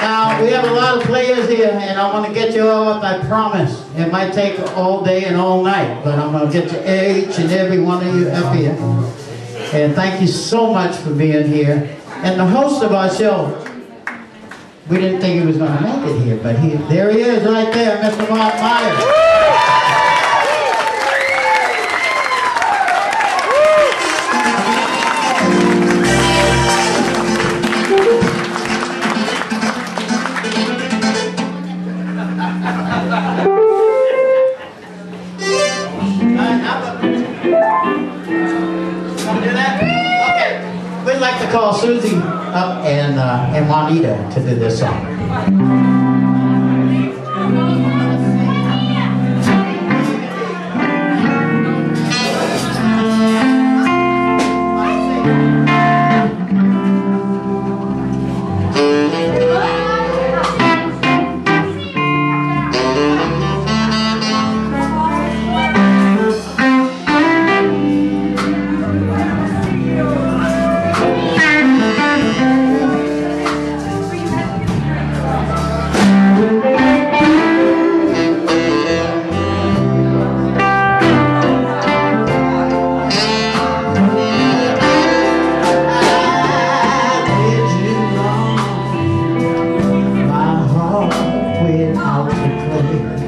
Now, we have a lot of players here, and I want to get you all up, I promise. It might take all day and all night, but I'm going to get you each and every one of you up here. And thank you so much for being here. And the host of our show, we didn't think he was going to make it here, but he, there he is right there, Mr. Mark Myers. We'd like to call Susie up and, uh, and Juanita to do this song. Did you Mọi.